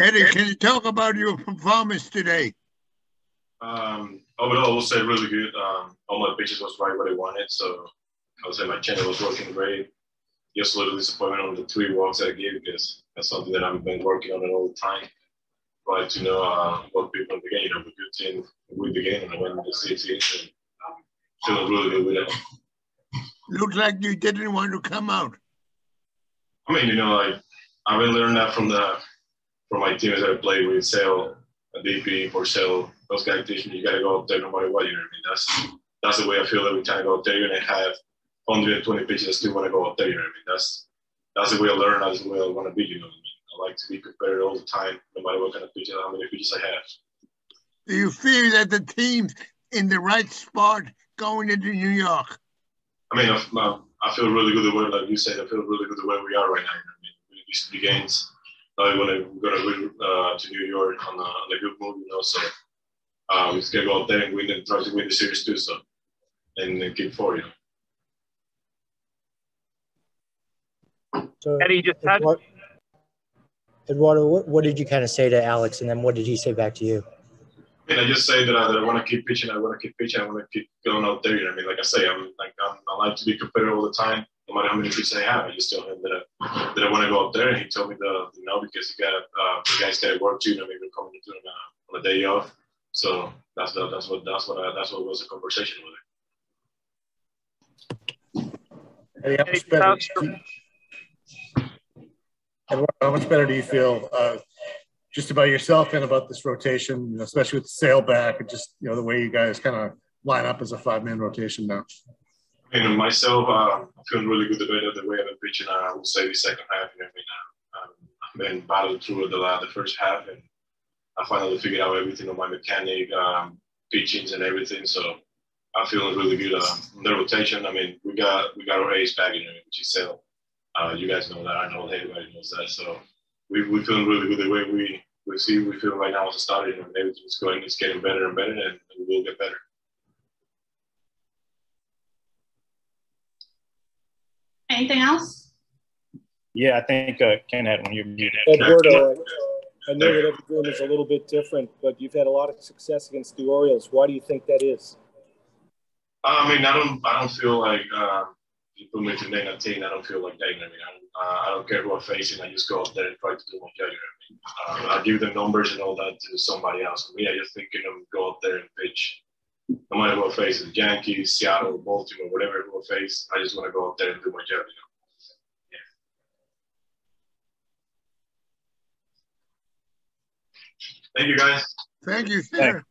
Eddie, can you talk about your performance today? Um, overall, I would say really good. Um, all my pitches was right where they wanted, so I would say my channel was working great. Just a little disappointment on the three walks that I gave because that's something that I've been working on it all the time. But to know uh, what people in the game, you know, the good team we begin and I went to the city and feeling really good with it. Looks like you didn't want to come out. I mean, you know, like I've been learning that from the from my teams that I played with, Sale, DP, Porcello, those guys teach me you gotta go up there no matter what, you know what I mean? That's that's the way I feel every time I go up there. You're gonna have 120 pitches I still want to go up there, you know what I mean? That's that's the way I learn, that's the way I want to be, you know what I mean? I like to be prepared all the time, no matter what kind of pitches, how many pitches I have. Do you feel that the team's in the right spot going into New York? I mean, I, I feel really good the way, like you said, I feel really good the way we are right now. I mean, we these three games. Now we're gonna win uh, to New York on a, on a good move, you know. So uh, we gonna go out there and win and try to win the series too. So and, and keep forward, you know. So, Eddie just had. Eduardo, what, what did you kind of say to Alex, and then what did he say back to you? I mean, I just say that I, that I want to keep pitching. I want to keep pitching. I want to keep going out there. You know, I mean, like I say, I'm like I'm, I like to be competitive all the time, no matter how many pitches I have. I just tell him that I, that I want to go up there, and he told me the you know because he got uh, the guys got to work too. You know, maybe we're coming to on a, on a day off. So that's the, that's what that's what I, that's what was the conversation with him. Hey, how much better? How much better do you feel? Uh, just about yourself and about this rotation, especially with the Sale back and just you know the way you guys kind of line up as a five man rotation now. I mean, myself, uh, I'm feeling really good about the way I've been pitching. Uh, I would say the second half. You know, I mean, uh, um, I've been battling through the uh, the first half, and I finally figured out everything on my mechanic, um, pitchings, and everything. So I'm feeling really good uh, the rotation. I mean, we got we got our ace back, you know, Sale. Uh, you guys know that. I know everybody knows that. So we we feeling really good the way we we see we feel right now as a starter. You know, everything's going, it's getting better and better, and, and we will get better. Anything else? Yeah, I think uh, Ken had one. You're muted. Eduardo, I know that every game is a little bit different, but you've had a lot of success against the Orioles. Why do you think that is? I mean, I don't, I don't feel like uh, you put me to name a team. I don't feel like that. I mean, I uh, I don't care who I'm facing. I just go out there and try to do my job. I, mean? uh, I give the numbers and all that to somebody else. For me, I just think you know go out there and pitch. No matter who I face, the Yankees, Seattle, Baltimore, whatever who I face, I just want to go out there and do my job. You know. Yeah. Thank you, guys. Thank you, sir.